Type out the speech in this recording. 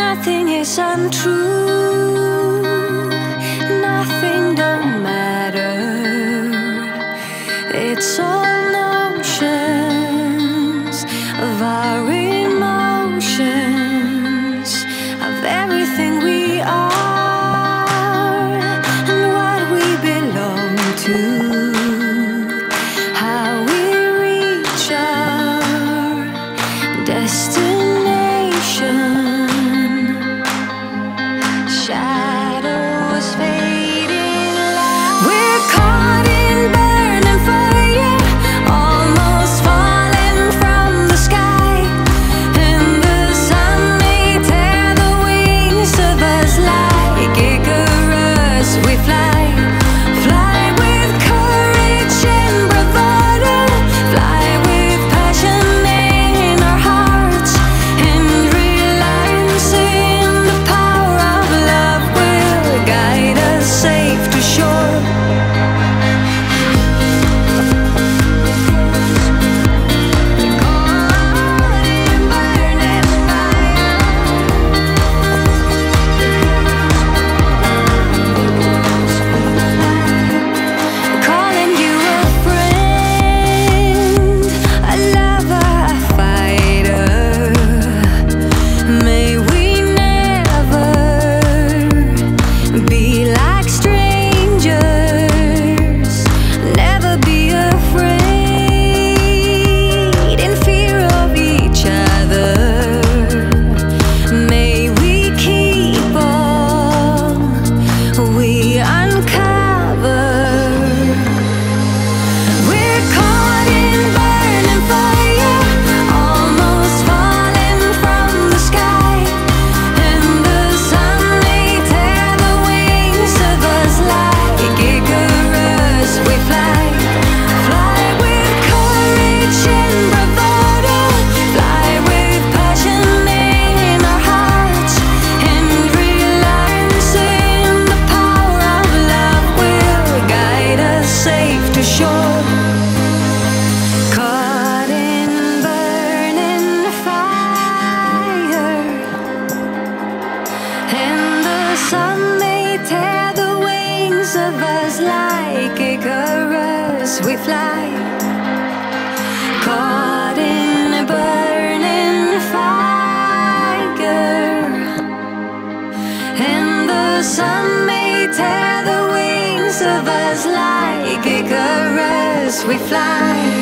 nothing is untrue. Nothing don't matter. It's all we fly.